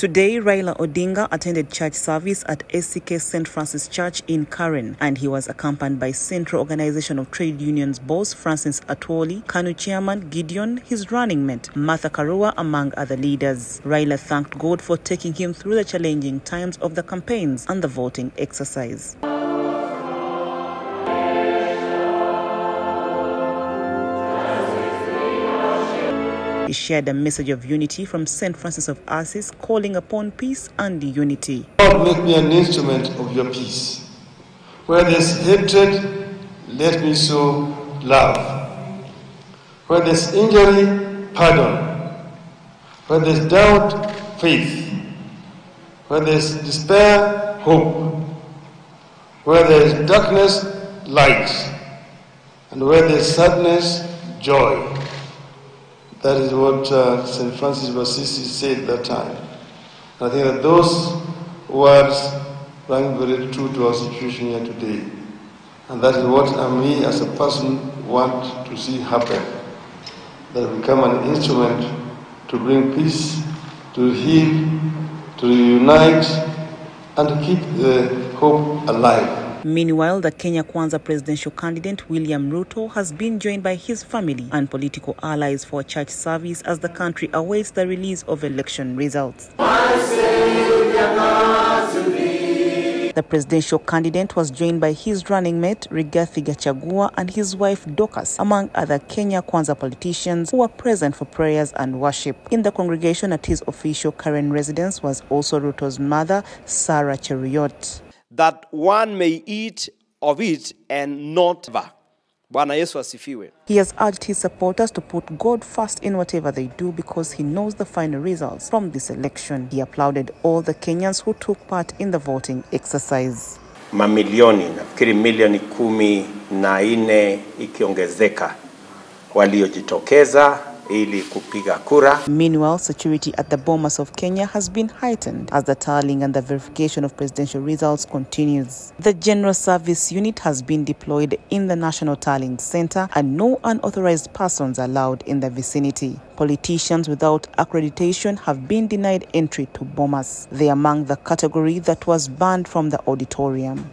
Today, Raila Odinga attended church service at ACK St. Francis Church in Karen, and he was accompanied by Central Organization of Trade Unions boss Francis Atwoli, KANU chairman Gideon, his running mate Martha Karua, among other leaders. Raila thanked God for taking him through the challenging times of the campaigns and the voting exercise. He shared a message of unity from St. Francis of Assisi, calling upon peace and unity. Lord, make me an instrument of your peace. Where there's hatred, let me sow love. Where there's injury, pardon. Where there's doubt, faith. Where there's despair, hope. Where there is darkness, light. And where there's sadness, joy. That is what uh, St. Francis of Assisi said that time. And I think that those words rang very true to our situation here today. And that is what me as a person want to see happen. That become an instrument to bring peace, to heal, to unite, and to keep the hope alive. Meanwhile, the Kenya Kwanza presidential candidate William Ruto has been joined by his family and political allies for church service as the country awaits the release of election results. The presidential candidate was joined by his running mate Rigathi Gachagua and his wife Dorcas, among other Kenya Kwanza politicians who were present for prayers and worship. In the congregation at his official Karen residence was also Ruto's mother, Sarah Cheruiyot. That one may eat of it and not ever. Bwana Yesu asifiwe. He has urged his supporters to put God first in whatever they do because he knows the final results from this election. He applauded all the Kenyans who took part in the voting exercise. Mamilioni, nafikiri milioni kumi na nne ikiongezeka waliojitokeza ili kupiga kura. Meanwhile, security at the Bomas of Kenya has been heightened as the tallying and the verification of presidential results continues. The General Service Unit has been deployed in the National Tallying Center and no unauthorized persons allowed in the vicinity. Politicians without accreditation have been denied entry to Bomas. They are among the category that was banned from the auditorium.